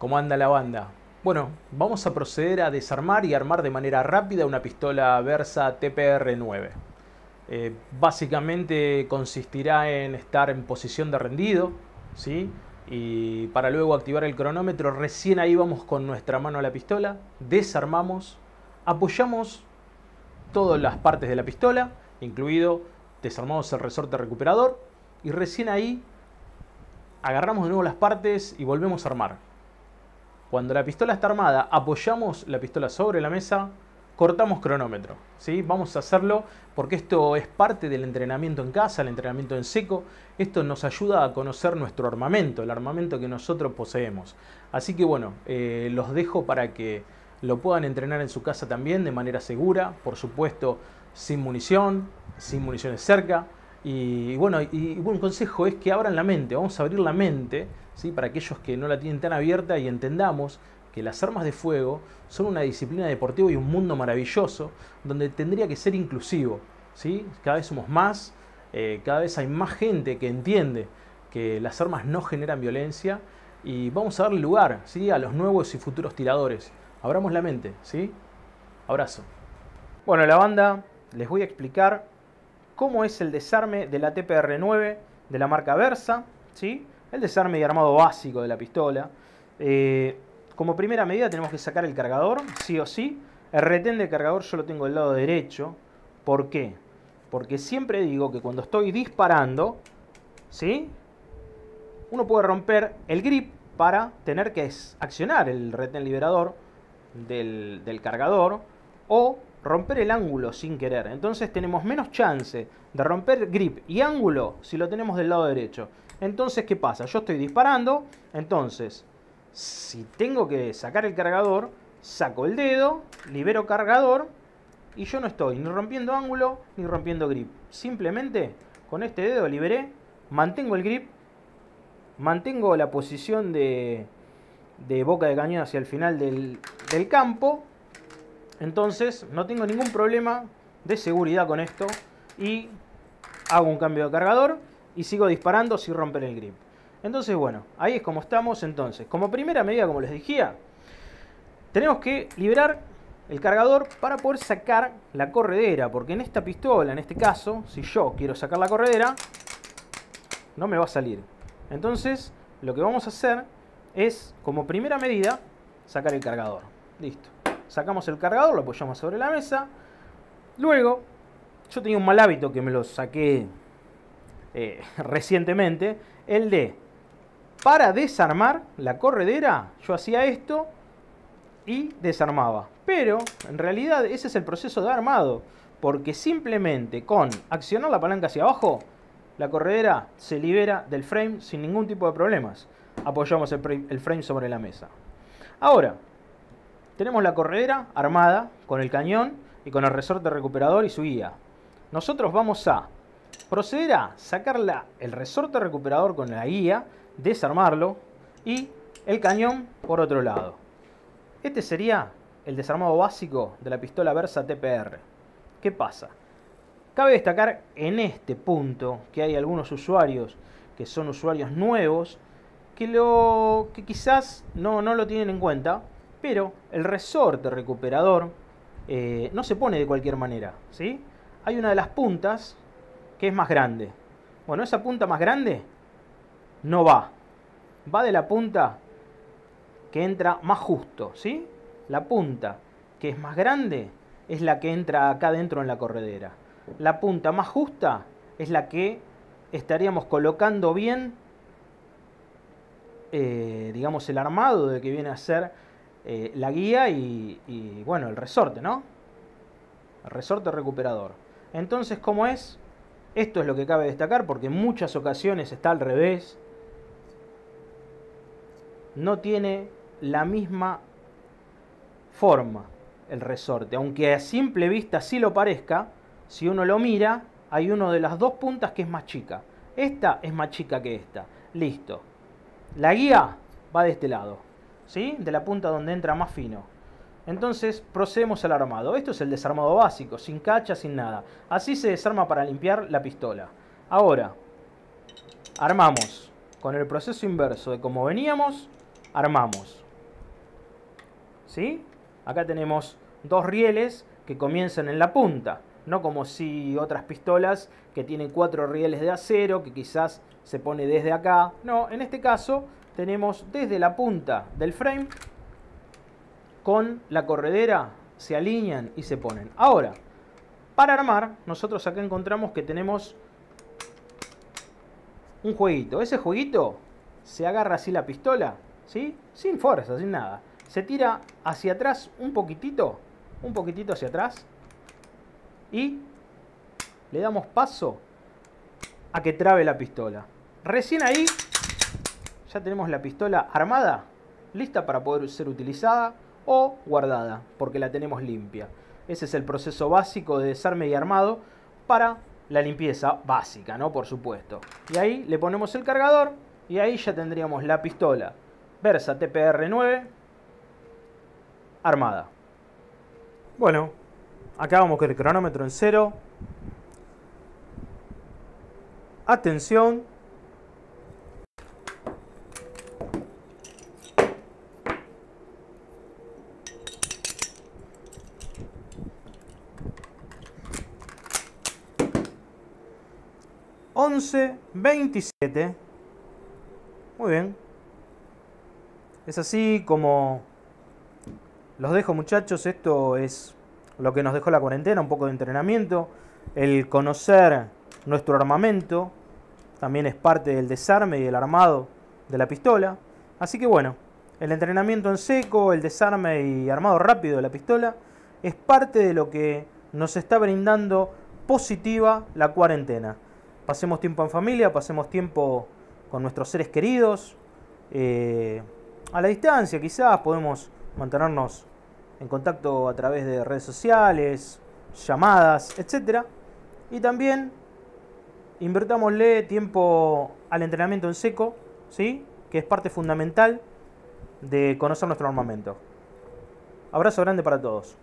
¿Cómo anda la banda? Bueno, vamos a proceder a desarmar y armar de manera rápida una pistola Versa TPR-9. Eh, básicamente consistirá en estar en posición de rendido, ¿sí? Y para luego activar el cronómetro, recién ahí vamos con nuestra mano a la pistola, desarmamos, apoyamos todas las partes de la pistola, incluido desarmamos el resorte recuperador, y recién ahí agarramos de nuevo las partes y volvemos a armar. Cuando la pistola está armada, apoyamos la pistola sobre la mesa, cortamos cronómetro. ¿sí? Vamos a hacerlo porque esto es parte del entrenamiento en casa, el entrenamiento en seco. Esto nos ayuda a conocer nuestro armamento, el armamento que nosotros poseemos. Así que bueno, eh, los dejo para que lo puedan entrenar en su casa también de manera segura, por supuesto sin munición, sin municiones cerca. Y, bueno, y, un consejo es que abran la mente, vamos a abrir la mente ¿sí? para aquellos que no la tienen tan abierta y entendamos que las armas de fuego son una disciplina deportiva y un mundo maravilloso donde tendría que ser inclusivo. ¿sí? Cada vez somos más, eh, cada vez hay más gente que entiende que las armas no generan violencia y vamos a darle lugar ¿sí? a los nuevos y futuros tiradores. Abramos la mente, ¿sí? Abrazo. Bueno, la banda, les voy a explicar cómo es el desarme de la TPR-9 de la marca Versa, ¿sí? el desarme y armado básico de la pistola. Eh, como primera medida tenemos que sacar el cargador, sí o sí. El retén de cargador yo lo tengo del lado derecho. ¿Por qué? Porque siempre digo que cuando estoy disparando, ¿sí? uno puede romper el grip para tener que accionar el retén liberador del, del cargador o romper el ángulo sin querer. Entonces tenemos menos chance de romper grip y ángulo si lo tenemos del lado derecho. Entonces, ¿qué pasa? Yo estoy disparando, entonces, si tengo que sacar el cargador, saco el dedo, libero cargador y yo no estoy ni rompiendo ángulo ni rompiendo grip. Simplemente con este dedo liberé, mantengo el grip, mantengo la posición de, boca de cañón hacia el final del campo entonces no tengo ningún problema de seguridad con esto y hago un cambio de cargador y sigo disparando sin romper el grip. Entonces bueno, ahí es como estamos entonces. Como primera medida, como les dije, tenemos que liberar el cargador para poder sacar la corredera, porque en esta pistola, en este caso, si yo quiero sacar la corredera, no me va a salir. Entonces, lo que vamos a hacer es, como primera medida, sacar el cargador. Listo sacamos el cargador, lo apoyamos sobre la mesa. Luego, yo tenía un mal hábito que me lo saqué eh, recientemente, el de, para desarmar la corredera, yo hacía esto y desarmaba. Pero, en realidad, ese es el proceso de armado, porque simplemente con accionar la palanca hacia abajo, la corredera se libera del frame sin ningún tipo de problemas. Apoyamos el frame sobre la mesa. Ahora, tenemos la corredera armada con el cañón y con el resorte recuperador y su guía. Nosotros vamos a proceder a sacar el resorte recuperador con la guía, desarmarlo y el cañón por otro lado. Este sería el desarmado básico de la pistola Versa TPR. ¿Qué pasa? Cabe destacar en este punto que hay algunos usuarios que son usuarios nuevos que, lo, que quizás no, no lo tienen en cuenta pero el resorte recuperador eh, no se pone de cualquier manera. ¿sí? Hay una de las puntas que es más grande. Bueno, esa punta más grande no va. Va de la punta que entra más justo. ¿sí? La punta que es más grande es la que entra acá dentro en la corredera. La punta más justa es la que estaríamos colocando bien, eh, digamos, el armado de que viene a ser eh, la guía y, bueno, el resorte, ¿no? El resorte recuperador. Entonces, ¿cómo es? Esto es lo que cabe destacar porque en muchas ocasiones está al revés. No tiene la misma forma el resorte. Aunque a simple vista sí lo parezca, si uno lo mira, hay uno de las dos puntas que es más chica. Esta es más chica que esta. Listo. La guía va de este lado de la punta donde entra más fino. Entonces procedemos al armado. Esto es el desarmado básico, sin cacha, sin nada. Así se desarma para limpiar la pistola. Ahora, armamos con el proceso inverso de como veníamos, armamos. ¿sí? Acá tenemos dos rieles que comienzan en la punta, no como si otras pistolas que tienen cuatro rieles de acero que quizás se pone desde acá. No, en este caso tenemos desde la punta del frame con la corredera se alinean y se ponen. Ahora, para armar, nosotros acá encontramos que tenemos un jueguito. Ese jueguito se agarra así la pistola, ¿sí? Sin fuerza, sin nada. Se tira hacia atrás un poquitito, un poquitito hacia atrás. Y le damos paso a que trabe la pistola. Recién ahí ya tenemos la pistola armada, lista para poder ser utilizada o guardada, porque la tenemos limpia. Ese es el proceso básico de desarme y armado para la limpieza básica, ¿no? Por supuesto. Y ahí le ponemos el cargador y ahí ya tendríamos la pistola Versa TPR9 armada. Bueno, acá vamos con el cronómetro en cero. Atención, 11, 27. Muy bien. Es así como los dejo muchachos. Esto es lo que nos dejó la cuarentena, un poco de entrenamiento. El conocer nuestro armamento también es parte del desarme y el armado de la pistola. Así que bueno, el entrenamiento en seco, el desarme y armado rápido de la pistola es parte de lo que nos está brindando positiva la cuarentena pasemos tiempo en familia, pasemos tiempo con nuestros seres queridos. Eh, a la distancia quizás podemos mantenernos en contacto a través de redes sociales, llamadas, etc. Y también invertámosle tiempo al entrenamiento en seco, ¿sí? que es parte fundamental de conocer nuestro armamento. Abrazo grande para todos.